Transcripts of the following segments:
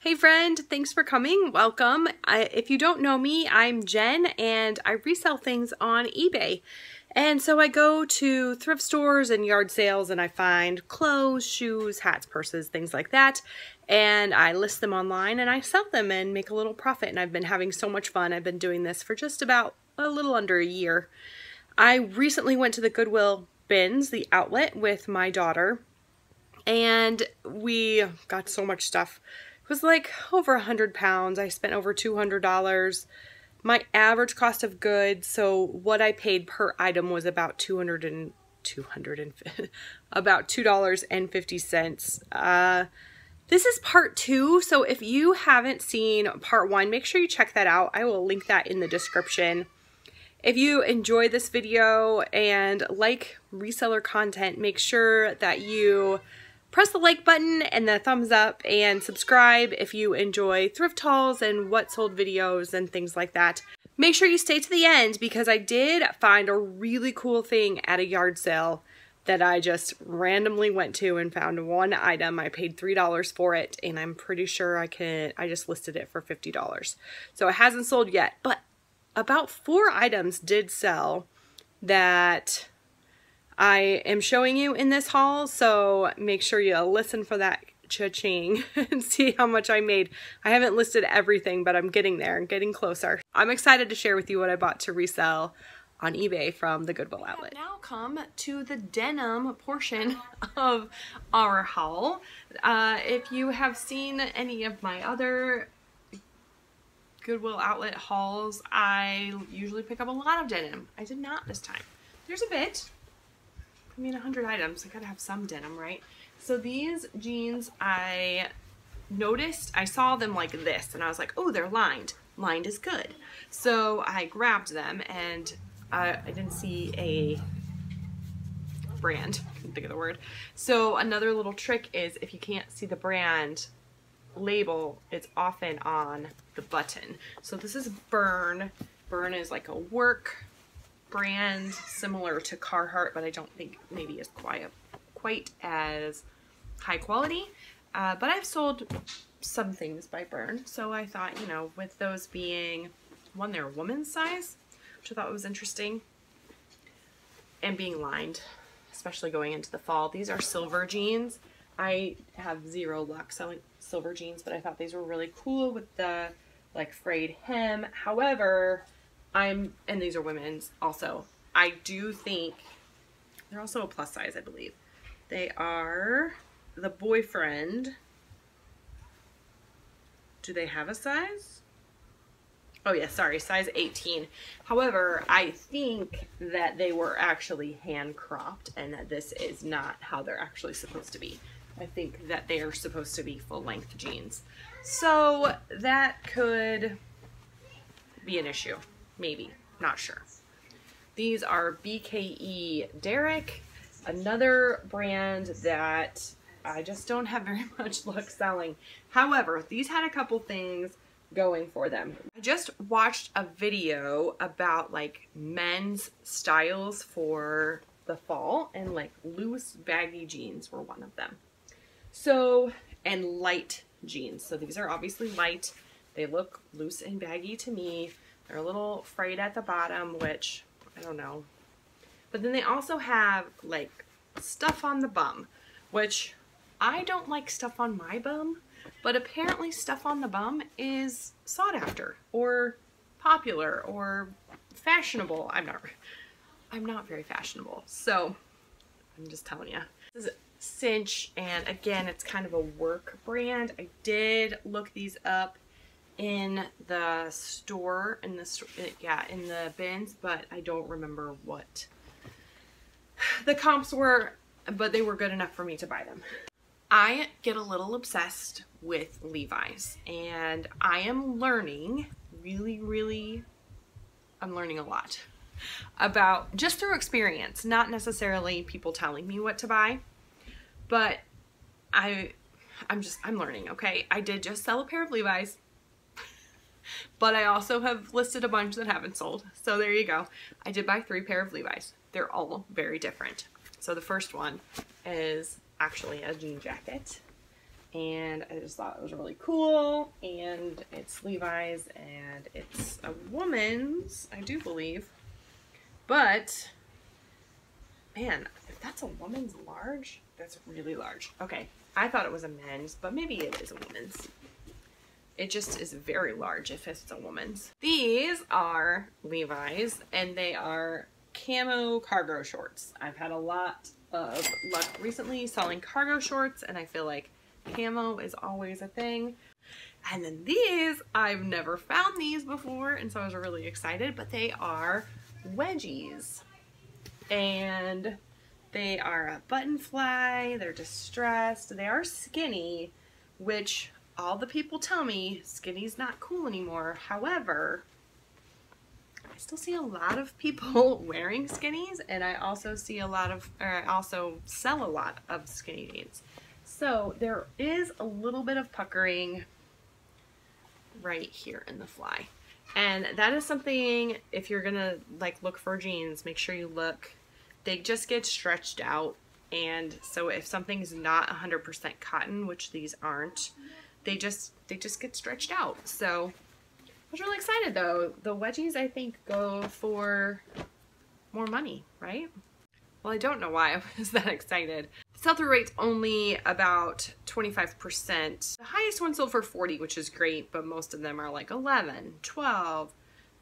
Hey friend, thanks for coming. Welcome. I, if you don't know me, I'm Jenn and I resell things on eBay. And so I go to thrift stores and yard sales and I find clothes, shoes, hats, purses, things like that. And I list them online and I sell them and make a little profit. And I've been having so much fun. I've been doing this for just about a little under a year. I recently went to the Goodwill bins, the outlet, with my daughter. And we got so much stuff was like over a hundred pounds. I spent over $200. My average cost of goods, so what I paid per item was about 200 and 200 and about $2.50. Uh, this is part two, so if you haven't seen part one, make sure you check that out. I will link that in the description. If you enjoy this video and like reseller content, make sure that you press the like button and the thumbs up and subscribe if you enjoy thrift hauls and what sold videos and things like that. Make sure you stay to the end because I did find a really cool thing at a yard sale that I just randomly went to and found one item. I paid $3 for it and I'm pretty sure I can I just listed it for $50. So it hasn't sold yet, but about four items did sell that I am showing you in this haul, so make sure you listen for that cha-ching and see how much I made. I haven't listed everything, but I'm getting there and getting closer. I'm excited to share with you what I bought to resell on eBay from the Goodwill outlet. Now come to the denim portion of our haul. Uh, if you have seen any of my other Goodwill outlet hauls, I usually pick up a lot of denim. I did not this time. There's a bit, I mean, 100 items. I gotta have some denim, right? So these jeans, I noticed, I saw them like this, and I was like, oh, they're lined. Lined is good. So I grabbed them, and I, I didn't see a brand. Couldn't think of the word. So another little trick is if you can't see the brand label, it's often on the button. So this is Berne. Berne is like a work brand similar to Carhartt, but I don't think maybe is quite, quite as high quality. Uh, but I've sold some things by Berne, so I thought, you know, with those being, one, they're woman's size, which I thought was interesting, and being lined, especially going into the fall. These are silver jeans. I have zero luck selling silver jeans, but I thought these were really cool with the like frayed hem. However, I'm, and these are women's also. I do think they're also a plus size, I believe. They are the boyfriend. Do they have a size? Oh yeah, sorry, size 18. However, I think that they were actually hand cropped and that this is not how they're actually supposed to be. I think that they are supposed to be full length jeans. So that could be an issue. Maybe. Not sure. These are BKE Derek, another brand that I just don't have very much luck selling. However, these had a couple things going for them. I just watched a video about like men's styles for the fall and like loose baggy jeans were one of them. So, and light jeans. So these are obviously light. They look loose and baggy to me. They're a little frayed at the bottom, which I don't know. But then they also have like stuff on the bum, which I don't like stuff on my bum, but apparently stuff on the bum is sought after or popular or fashionable. I'm not I'm not very fashionable. So I'm just telling you. This is Cinch and again, it's kind of a work brand. I did look these up in the store in the store eh, yeah in the bins but I don't remember what. The comps were but they were good enough for me to buy them. I get a little obsessed with Levi's and I am learning really really I'm learning a lot about just through experience not necessarily people telling me what to buy but I I'm just I'm learning okay? I did just sell a pair of Levi's but I also have listed a bunch that haven't sold. So there you go. I did buy three pair of Levi's. They're all very different. So the first one is actually a jean jacket and I just thought it was really cool. And it's Levi's and it's a woman's, I do believe. But, man, if that's a woman's large, that's really large. Okay, I thought it was a men's, but maybe it is a woman's. It just is very large if it's a woman's. These are Levi's and they are camo cargo shorts. I've had a lot of luck recently selling cargo shorts and I feel like camo is always a thing. And then these, I've never found these before and so I was really excited, but they are wedgies. And they are a button fly, they're distressed, they are skinny, which all the people tell me skinny's not cool anymore. However, I still see a lot of people wearing skinnies and I also see a lot of, or I also sell a lot of skinny jeans. So there is a little bit of puckering right here in the fly. And that is something, if you're gonna like look for jeans, make sure you look, they just get stretched out. And so if something's not 100% cotton, which these aren't, they just they just get stretched out. So I was really excited though. The wedgies I think go for more money, right? Well, I don't know why I was that excited. The sell-through rate's only about 25%. The highest one sold for 40, which is great, but most of them are like 11, 12,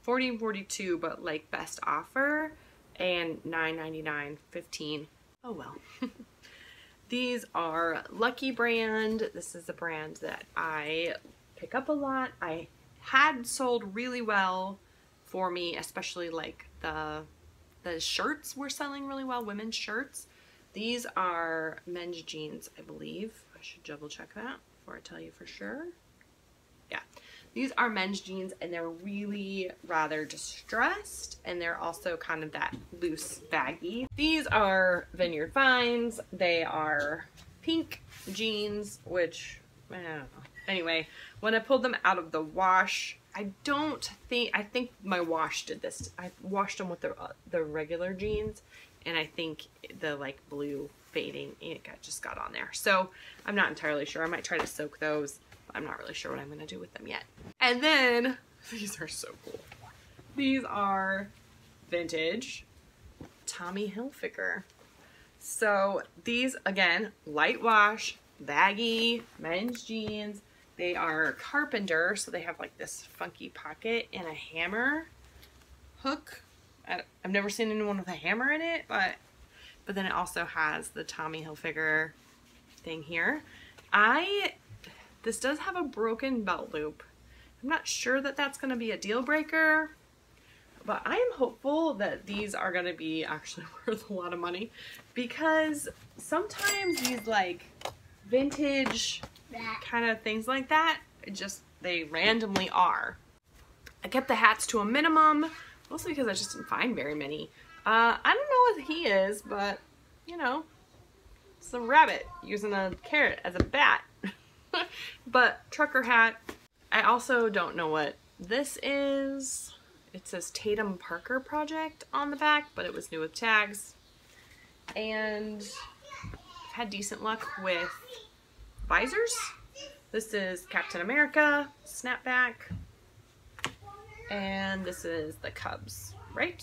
40 and 42, but like best offer and 9.99, 15. Oh well. These are Lucky brand. This is a brand that I pick up a lot. I had sold really well for me, especially like the the shirts were selling really well, women's shirts. These are men's jeans, I believe. I should double check that before I tell you for sure. Yeah. These are men's jeans and they're really rather distressed and they're also kind of that loose baggy. These are Vineyard Vines. They are pink jeans, which, I don't know. Anyway, when I pulled them out of the wash, I don't think, I think my wash did this. I washed them with the, uh, the regular jeans and I think the like blue fading, it got, just got on there. So I'm not entirely sure. I might try to soak those I'm not really sure what I'm to do with them yet. And then, these are so cool. These are vintage Tommy Hilfiger. So these, again, light wash, baggy, men's jeans. They are carpenter, so they have like this funky pocket and a hammer hook. I've never seen anyone with a hammer in it, but but then it also has the Tommy Hilfiger thing here. I this does have a broken belt loop. I'm not sure that that's going to be a deal breaker, but I am hopeful that these are going to be actually worth a lot of money because sometimes these like vintage kind of things like that, just they randomly are. I kept the hats to a minimum, mostly because I just didn't find very many. Uh, I don't know what he is, but you know, it's a rabbit using a carrot as a bat. but trucker hat. I also don't know what this is. It says Tatum Parker Project on the back, but it was new with tags. And I've had decent luck with visors. This is Captain America, snapback. And this is the Cubs, right?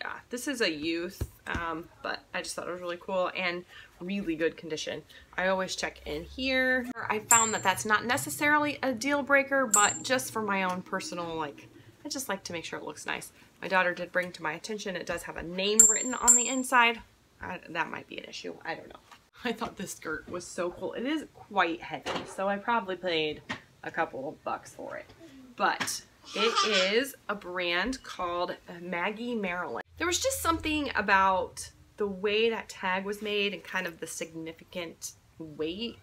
Yeah, this is a youth, um, but I just thought it was really cool and really good condition. I always check in here. I found that that's not necessarily a deal breaker, but just for my own personal, like, I just like to make sure it looks nice. My daughter did bring to my attention, it does have a name written on the inside. I, that might be an issue. I don't know. I thought this skirt was so cool. It is quite heavy, so I probably paid a couple of bucks for it. But it is a brand called Maggie Marilyn. There was just something about the way that tag was made and kind of the significant weight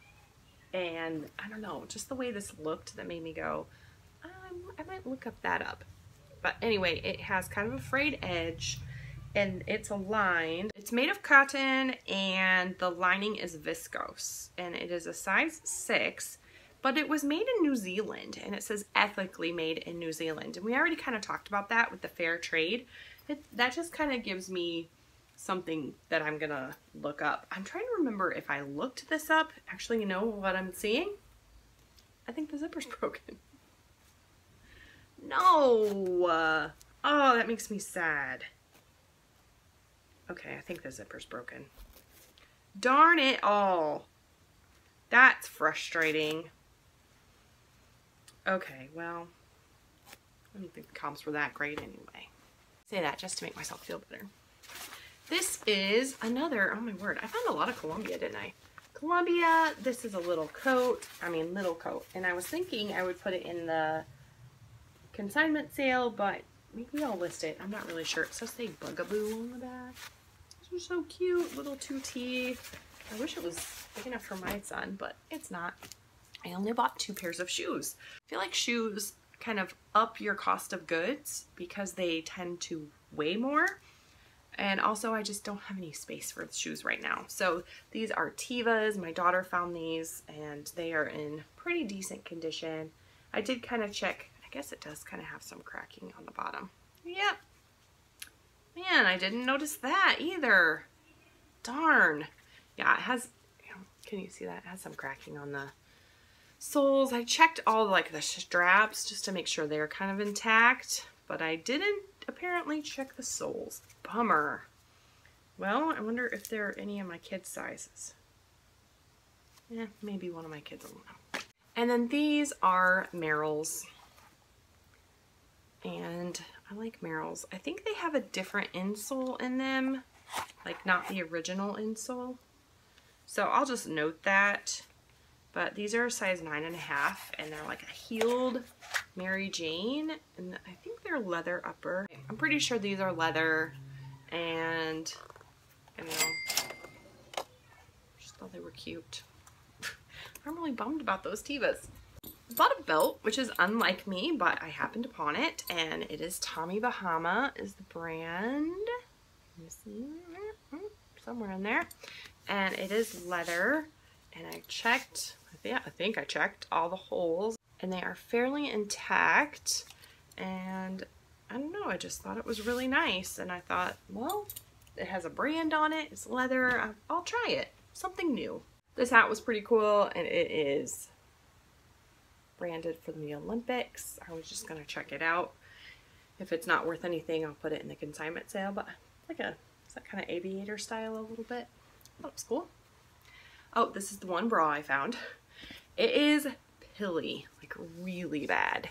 and I don't know, just the way this looked that made me go, um, I might look up that up. But anyway, it has kind of a frayed edge and it's aligned. It's made of cotton and the lining is viscose and it is a size six, but it was made in New Zealand and it says ethically made in New Zealand. And we already kind of talked about that with the fair trade. It, that just kind of gives me something that I'm gonna look up. I'm trying to remember if I looked this up. Actually, you know what I'm seeing? I think the zipper's broken. No! Uh, oh, that makes me sad. Okay, I think the zipper's broken. Darn it all. That's frustrating. Okay, well, I don't think the comps were that great anyway. Say that just to make myself feel better. This is another, oh my word, I found a lot of Columbia, didn't I? Columbia, this is a little coat, I mean little coat, and I was thinking I would put it in the consignment sale, but maybe I'll list it. I'm not really sure. It says say Bugaboo on the back. These are so cute, little 2T. I wish it was big enough for my son, but it's not. I only bought two pairs of shoes. I feel like shoes kind of up your cost of goods because they tend to weigh more. And also I just don't have any space for the shoes right now. So these are Tevas. My daughter found these and they are in pretty decent condition. I did kind of check. I guess it does kind of have some cracking on the bottom. Yep. Man, I didn't notice that either. Darn. Yeah, it has, can you see that? It has some cracking on the soles. I checked all like the straps just to make sure they're kind of intact, but I didn't apparently check the soles. Bummer. Well, I wonder if there are any of my kids' sizes. Yeah, maybe one of my kids will know. And then these are Merrell's. And I like Merrell's. I think they have a different insole in them, like not the original insole. So I'll just note that. But these are a size nine and a half, and they're like a heeled Mary Jane, and I think they're leather upper. I'm pretty sure these are leather, and you know, just thought they were cute. I'm really bummed about those Tevas. Bought a belt, which is unlike me, but I happened upon it, and it is Tommy Bahama is the brand. See, mm-hmm. somewhere in there, and it is leather, and I checked. Yeah, I think I checked all the holes and they are fairly intact. And I don't know I just thought it was really nice and I thought well it has a brand on it it's leather I'll try it something new. This hat was pretty cool and it is branded for the Olympics. I was just gonna check it out. If it's not worth anything I'll put it in the consignment sale but like a it's that kind of aviator style a little bit. That was cool. Oh this is the one bra I found it is pilly, like really bad.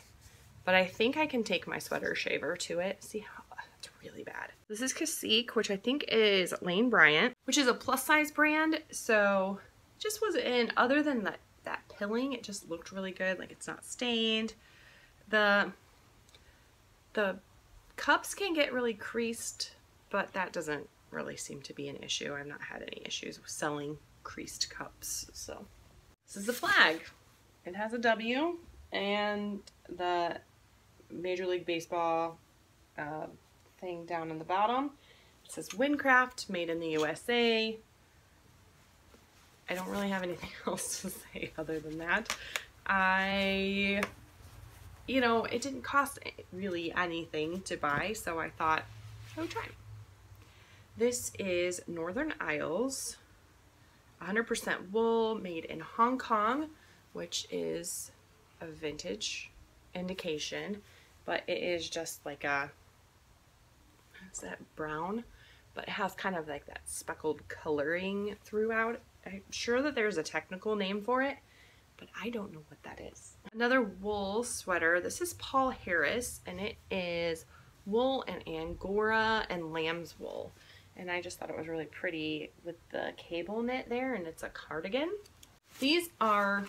But I think I can take my sweater shaver to it. See how, it's really bad. This is Cacique, which I think is Lane Bryant, which is a plus size brand. So just was in, other than that, that pilling, it just looked really good. Like it's not stained. The, the cups can get really creased, but that doesn't really seem to be an issue. I've not had any issues with selling creased cups. So this is the flag. It has a W and the Major League Baseball uh, thing down in the bottom. It says WinCraft, made in the USA. I don't really have anything else to say other than that. I, you know, it didn't cost really anything to buy, so I thought I would try. This is Northern Isles, 100% wool, made in Hong Kong which is a vintage indication, but it is just like a, is that brown? But it has kind of like that speckled coloring throughout. I'm sure that there's a technical name for it, but I don't know what that is. Another wool sweater. This is Paul Harris, and it is wool and Angora and lamb's wool. And I just thought it was really pretty with the cable knit there, and it's a cardigan. These are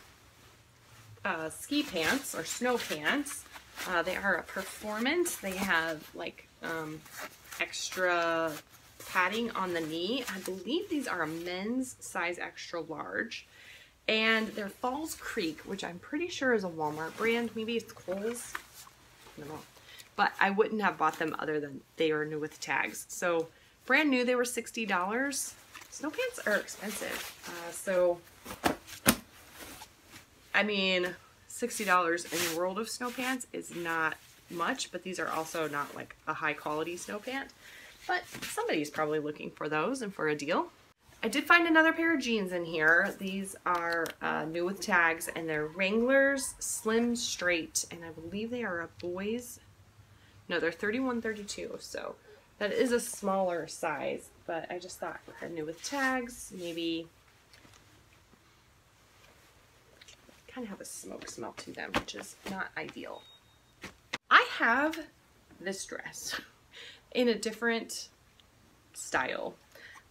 uh, ski pants or snow pants. Uh, they are a performance. They have like um, extra padding on the knee. I believe these are a men's size extra large. And they're Falls Creek, which I'm pretty sure is a Walmart brand. Maybe it's Kohl's. I don't know. But I wouldn't have bought them other than they are new with tags. So brand new, they were $60. Snow pants are expensive. Uh, so I mean, $60 in the world of snow pants is not much, but these are also not like a high quality snow pant. but somebody's probably looking for those and for a deal. I did find another pair of jeans in here. These are uh, new with tags and they're Wranglers Slim Straight and I believe they are a boys. No, they're 3132, so that is a smaller size, but I just thought they're new with tags, maybe kind of have a smoke smell to them, which is not ideal. I have this dress in a different style,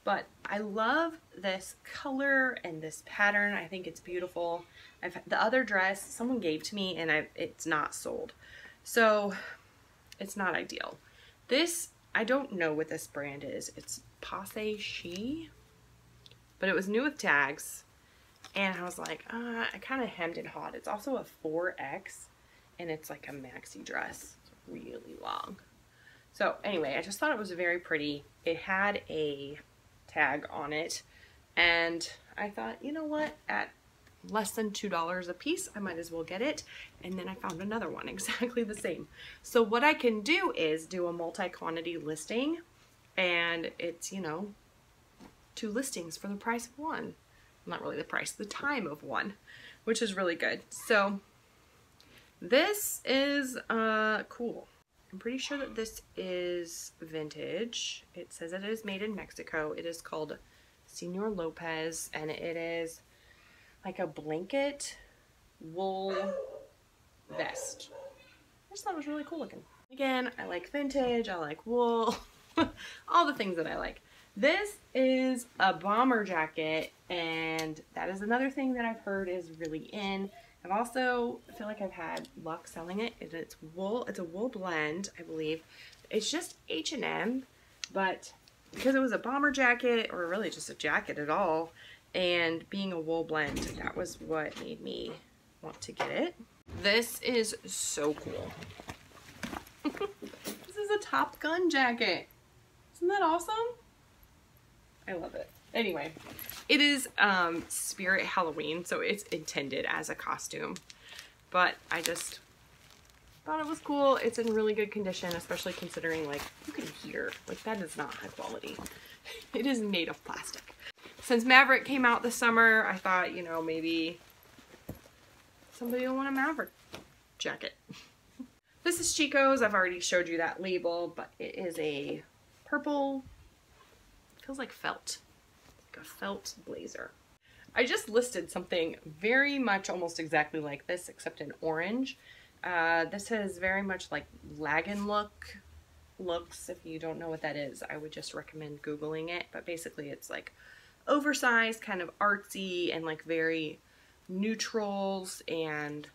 but I love this color and this pattern. I think it's beautiful. I've, the other dress someone gave to me and I, it's not sold. So it's not ideal. This, I don't know what this brand is. It's Passe She, but it was new with tags. And I was like, uh, I kind of hemmed and hawed. It's also a 4X and it's like a maxi dress. It's really long. So anyway, I just thought it was very pretty. It had a tag on it and I thought, you know what, at less than $2 a piece, I might as well get it. And then I found another one exactly the same. So what I can do is do a multi-quantity listing and it's, you know, two listings for the price of one not really the price, the time of one, which is really good. So this is uh, cool. I'm pretty sure that this is vintage. It says it is made in Mexico. It is called Senor Lopez and it is like a blanket wool vest. I just thought it was really cool looking. Again, I like vintage, I like wool, all the things that I like. This is a bomber jacket and that is another thing that I've heard is really in. I've also feel like I've had luck selling it. It's wool. It's a wool blend, I believe. It's just H&M, but because it was a bomber jacket or really just a jacket at all, and being a wool blend, that was what made me want to get it. This is so cool. this is a Top Gun jacket. Isn't that awesome? I love it. Anyway, it is um, Spirit Halloween, so it's intended as a costume. But I just thought it was cool. It's in really good condition, especially considering like you can hear like that is not high quality. It is made of plastic. Since Maverick came out this summer, I thought, you know, maybe somebody will want a Maverick jacket. this is Chico's. I've already showed you that label, but it is a purple feels like felt, like a felt blazer. I just listed something very much almost exactly like this, except in orange. Uh, this is very much like Lagenlook looks. If you don't know what that is, I would just recommend Googling it. But basically it's like oversized, kind of artsy, and like very neutrals and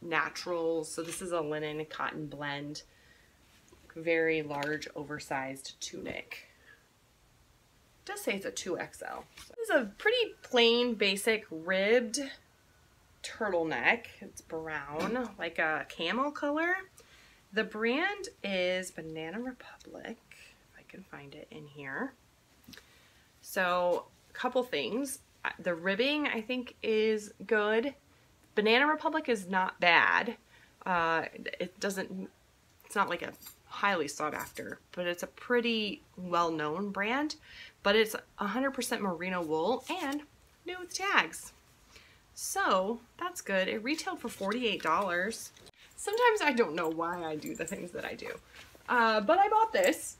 naturals. So this is a linen cotton blend. Very large, oversized tunic does say it's a 2XL. This is a pretty plain, basic, ribbed turtleneck. It's brown, like a camel color. The brand is Banana Republic, if I can find it in here. So, a couple things. The ribbing, I think, is good. Banana Republic is not bad. Uh, it doesn't, it's not like a highly sought after, but it's a pretty well-known brand but it's 100% merino wool and new with tags. So that's good. It retailed for $48. Sometimes I don't know why I do the things that I do. Uh, but I bought this.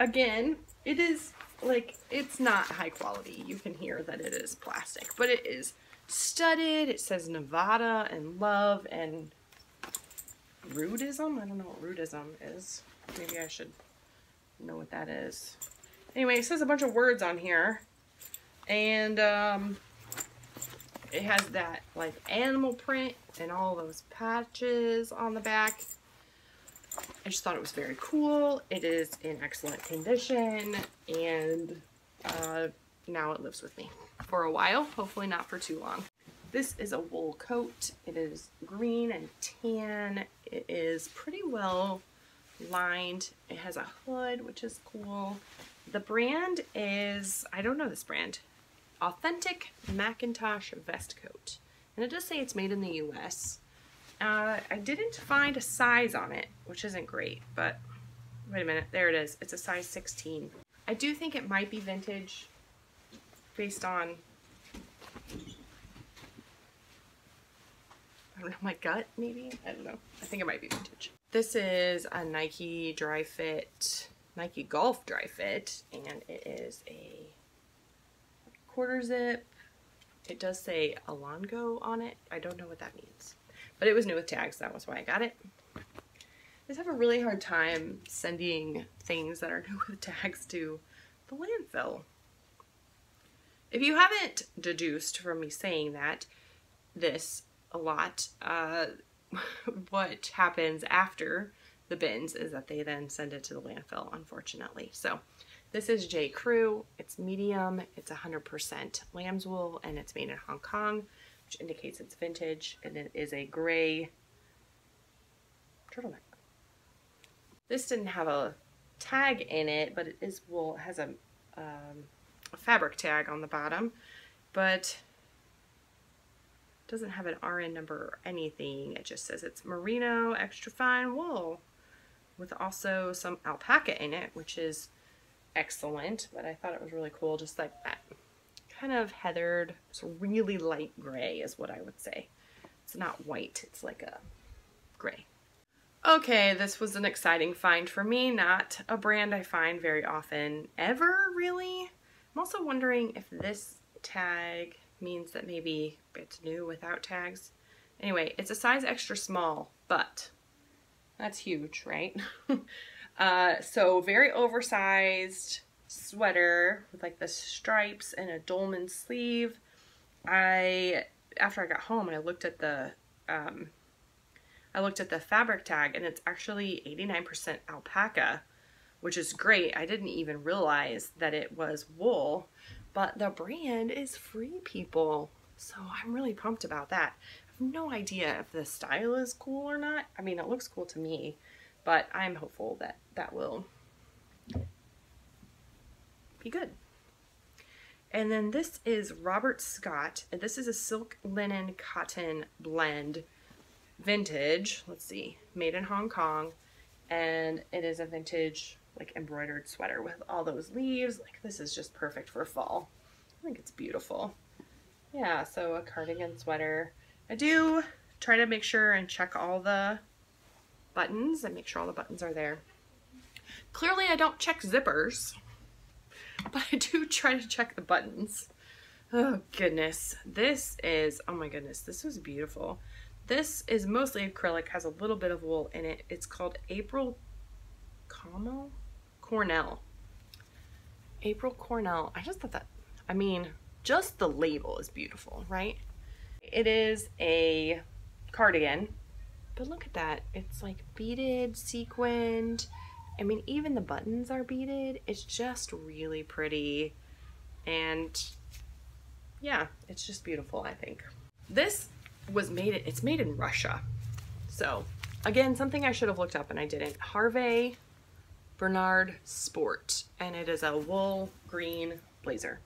Again, it is like, it's not high quality. You can hear that it is plastic, but it is studded. It says Nevada and love and rudism. I don't know what rudism is. Maybe I should know what that is. Anyway, it says a bunch of words on here. And um, it has that like animal print and all those patches on the back. I just thought it was very cool. It is in excellent condition and uh, now it lives with me for a while, hopefully not for too long. This is a wool coat. It is green and tan. It is pretty well lined. It has a hood, which is cool. The brand is, I don't know this brand, Authentic Macintosh Vest Coat. And it does say it's made in the US. Uh, I didn't find a size on it, which isn't great, but Wait a minute. There it is. It's a size 16. I do think it might be vintage based on I don't know, my gut maybe? I don't know. I think it might be vintage. This is a Nike Dri-FIT, Nike Golf Dri-FIT, and it is a quarter zip. It does say Alongo on it. I don't know what that means. But it was new with tags, that was why I got it. I just have a really hard time sending things that are new with tags to the landfill. If you haven't deduced from me saying that, this a lot. Uh, what happens after the bins is that they then send it to the landfill, unfortunately. So this is J. Crew. It's medium. It's 100% lamb's wool, and it's made in Hong Kong, which indicates it's vintage, and it is a gray turtleneck. This didn't have a tag in it, but it is wool. It has a, um, a fabric tag on the bottom, but doesn't have an RN number or anything. It just says it's merino extra fine wool with also some alpaca in it, which is excellent, but I thought it was really cool, just like that. Kind of heathered, it's really light gray is what I would say. It's not white, it's like a gray. Okay, this was an exciting find for me, not a brand I find very often ever, really. I'm also wondering if this tag means that maybe it's new without tags. Anyway, it's a size extra small, but that's huge, right? uh, so very oversized sweater with like the stripes and a dolman sleeve. I, after I got home and I looked at the, um, I looked at the fabric tag and it's actually 89% alpaca, which is great. I didn't even realize that it was wool but the brand is Free People. So I'm really pumped about that. I have no idea if the style is cool or not. I mean, it looks cool to me, but I'm hopeful that that will be good. And then this is Robert Scott. This is a silk linen cotton blend vintage. Let's see, made in Hong Kong. And it is a vintage like embroidered sweater with all those leaves. Like this is just perfect for fall. I think it's beautiful. Yeah, so a cardigan sweater. I do try to make sure and check all the buttons and make sure all the buttons are there. Clearly I don't check zippers, but I do try to check the buttons. Oh goodness, this is, oh my goodness, this was beautiful. This is mostly acrylic, has a little bit of wool in it. It's called April Como? Cornell. April Cornell. I just thought that, I mean, just the label is beautiful, right? It is a cardigan, but look at that. It's like beaded, sequined. I mean, even the buttons are beaded. It's just really pretty. And yeah, it's just beautiful, I think. This was made, it's made in Russia. So again, something I should have looked up and I didn't. Harvey Bernard Sport, and it is a wool green blazer.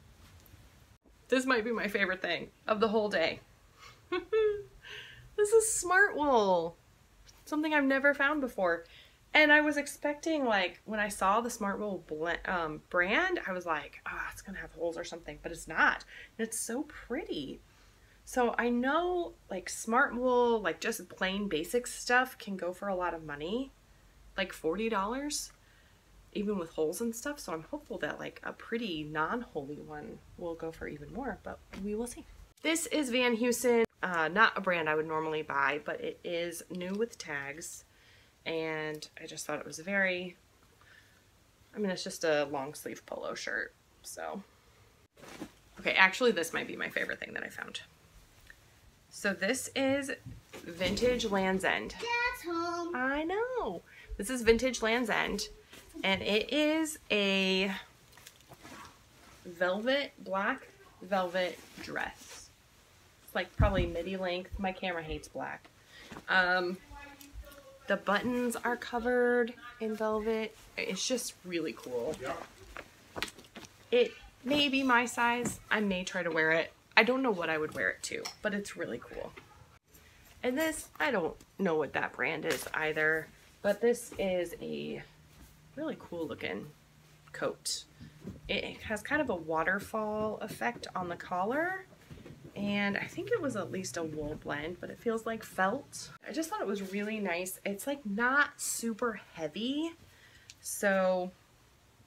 This might be my favorite thing of the whole day. this is Smartwool, something I've never found before. And I was expecting, like, when I saw the Smart um, brand, I was like, oh, it's going to have holes or something, but it's not. And it's so pretty. So I know, like, Smartwool, like, just plain basic stuff can go for a lot of money, like $40 even with holes and stuff. So I'm hopeful that like a pretty non-holy one will go for even more, but we will see. This is Van Heusen, uh, not a brand I would normally buy, but it is new with tags. And I just thought it was very, I mean, it's just a long sleeve polo shirt. So, okay, actually this might be my favorite thing that I found. So this is Vintage Lands' End. Dad's home. I know. This is Vintage Lands' End and it is a velvet, black velvet dress. It's like probably midi length. My camera hates black. Um, the buttons are covered in velvet. It's just really cool. It may be my size. I may try to wear it. I don't know what I would wear it to, but it's really cool. And this, I don't know what that brand is either, but this is a really cool looking coat. It has kind of a waterfall effect on the collar and I think it was at least a wool blend, but it feels like felt. I just thought it was really nice. It's like not super heavy, so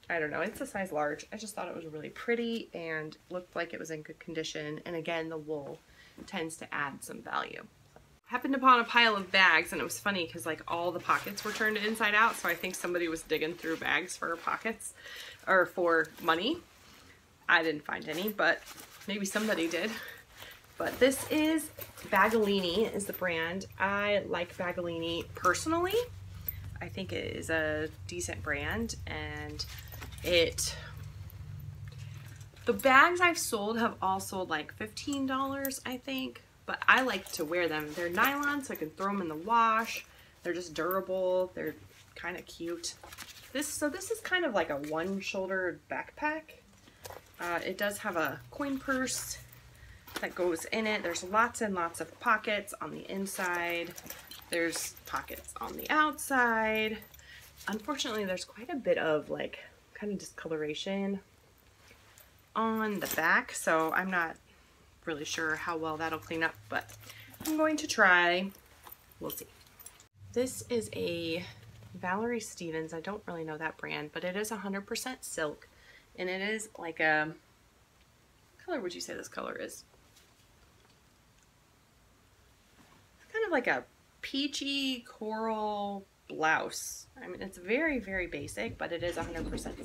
I don't know. It's a size large. I just thought it was really pretty and looked like it was in good condition. And again, the wool tends to add some value. Happened upon a pile of bags and it was funny because like all the pockets were turned inside out. So I think somebody was digging through bags for pockets or for money. I didn't find any, but maybe somebody did. But this is Baggallini is the brand. I like Baggallini personally. I think it is a decent brand and it the bags I've sold have all sold like $15 I think. But I like to wear them. They're nylon so I can throw them in the wash. They're just durable. They're kind of cute. This so this is kind of like a one shouldered backpack. Uh, it does have a coin purse that goes in it there's lots and lots of pockets on the inside there's pockets on the outside unfortunately there's quite a bit of like kind of discoloration on the back, so I'm not really sure how well that'll clean up, but I'm going to try. We'll see. This is a Valerie Stevens. I don't really know that brand, but it is 100% silk, and it is like a, color would you say this color is? It's kind of like a peachy coral blouse. I mean, it's very, very basic, but it is 100%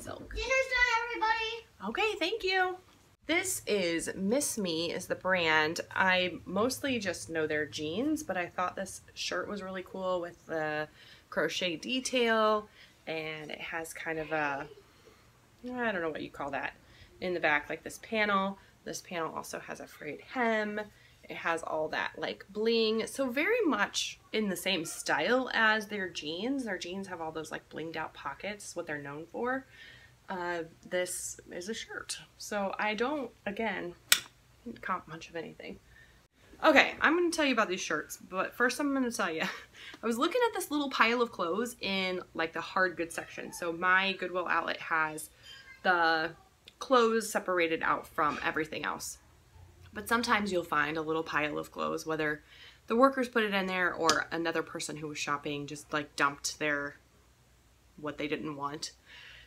silk. Dinner's done, everybody. Okay, thank you. This is Miss Me is the brand. I mostly just know their jeans, but I thought this shirt was really cool with the crochet detail and it has kind of a, I don't know what you call that, in the back, like this panel. This panel also has a frayed hem it has all that like bling. So very much in the same style as their jeans. Their jeans have all those like blinged out pockets, what they're known for. Uh, this is a shirt. So I don't, again, comp much of anything. Okay, I'm going to tell you about these shirts, but first I'm going to tell you, I was looking at this little pile of clothes in like the hard goods section. So my Goodwill outlet has the clothes separated out from everything else. But sometimes you'll find a little pile of clothes, whether the workers put it in there or another person who was shopping just like dumped their what they didn't want.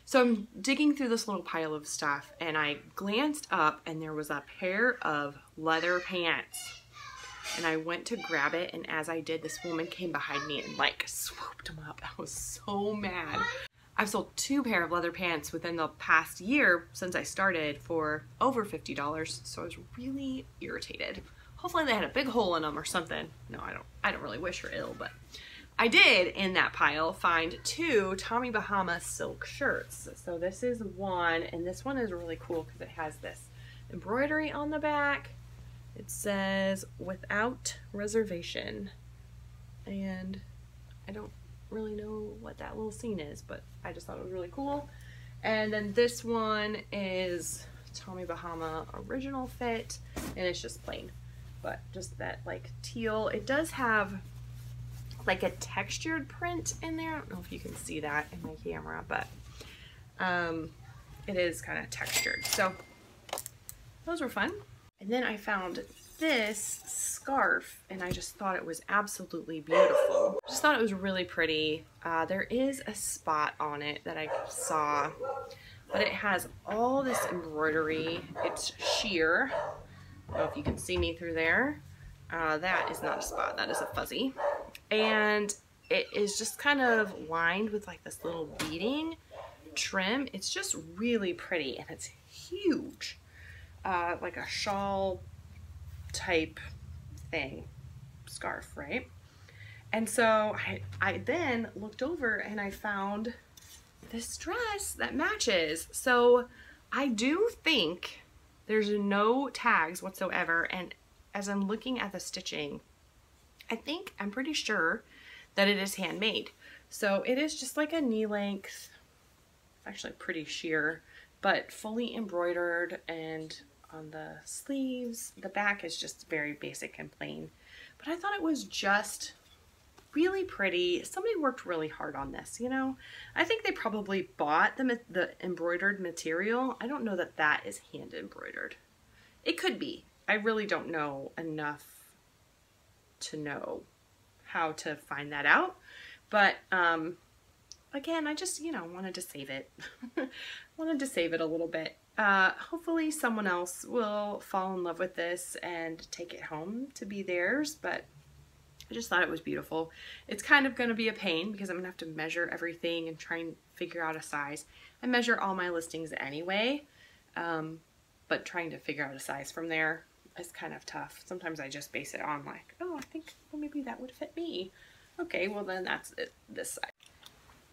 So I'm digging through this little pile of stuff and I glanced up and there was a pair of leather pants. And I went to grab it and as I did, this woman came behind me and like swooped them up. I was so mad. I've sold two pair of leather pants within the past year since I started for over $50, so I was really irritated. Hopefully they had a big hole in them or something. No, I don't I don't really wish her ill, but I did in that pile find two Tommy Bahama silk shirts. So this is one, and this one is really cool because it has this embroidery on the back. It says without reservation. And I don't really know what that little scene is, but I just thought it was really cool. And then this one is Tommy Bahama original fit, and it's just plain. But just that like teal. It does have like a textured print in there. I don't know if you can see that in my camera, but um, it is kind of textured. So those were fun. And then I found this scarf and I just thought it was absolutely beautiful. Just thought it was really pretty. Uh, there is a spot on it that I saw, but it has all this embroidery. It's sheer. I don't know if you can see me through there. Uh, that is not a spot, that is a fuzzy. And it is just kind of lined with like this little beading trim. It's just really pretty and it's huge. Uh, like a shawl type thing, scarf, right? And so I, I then looked over and I found this dress that matches. So I do think there's no tags whatsoever. And as I'm looking at the stitching, I think, I'm pretty sure that it is handmade. So it is just like a knee length, actually pretty sheer, but fully embroidered and on the sleeves. The back is just very basic and plain. But I thought it was just really pretty. Somebody worked really hard on this, you know? I think they probably bought the, the embroidered material. I don't know that that is hand embroidered. It could be. I really don't know enough to know how to find that out. But um, again, I just, you know, wanted to save it. wanted to save it a little bit. Uh, hopefully someone else will fall in love with this and take it home to be theirs, but I just thought it was beautiful. It's kind of going to be a pain because I'm going to have to measure everything and try and figure out a size. I measure all my listings anyway, um, but trying to figure out a size from there is kind of tough. Sometimes I just base it on like, oh, I think well, maybe that would fit me. Okay, well then that's it, this side.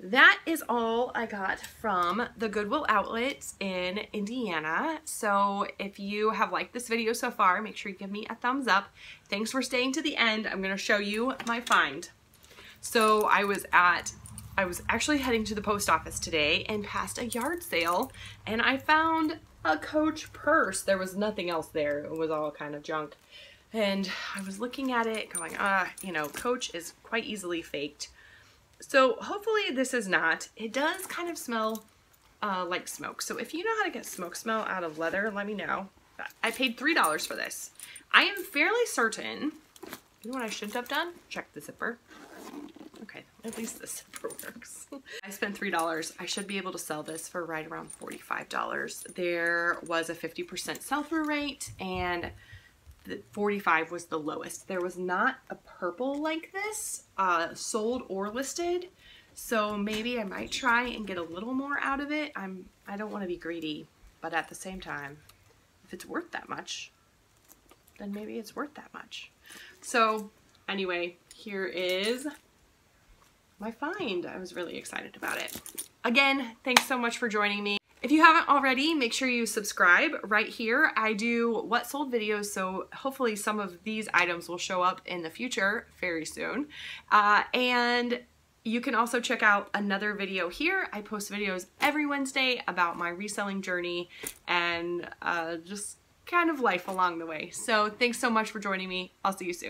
That is all I got from the Goodwill Outlet in Indiana. So if you have liked this video so far, make sure you give me a thumbs up. Thanks for staying to the end. I'm going to show you my find. So I was at, I was actually heading to the post office today and passed a yard sale and I found a Coach purse. There was nothing else there. It was all kind of junk. And I was looking at it going, ah, you know, Coach is quite easily faked. So hopefully this is not. It does kind of smell uh, like smoke. So if you know how to get smoke smell out of leather, let me know. I paid $3 for this. I am fairly certain, you know what I shouldn't have done? Check the zipper. Okay, at least the zipper works. I spent $3. I should be able to sell this for right around $45. There was a 50% sell-through rate and the 45 was the lowest. There was not a purple like this uh, sold or listed. So maybe I might try and get a little more out of it. I'm, I don't want to be greedy, but at the same time, if it's worth that much, then maybe it's worth that much. So anyway, here is my find. I was really excited about it. Again, thanks so much for joining me. If you haven't already, make sure you subscribe right here. I do what sold videos, so hopefully some of these items will show up in the future very soon. Uh, and you can also check out another video here. I post videos every Wednesday about my reselling journey and uh, just kind of life along the way. So thanks so much for joining me. I'll see you soon.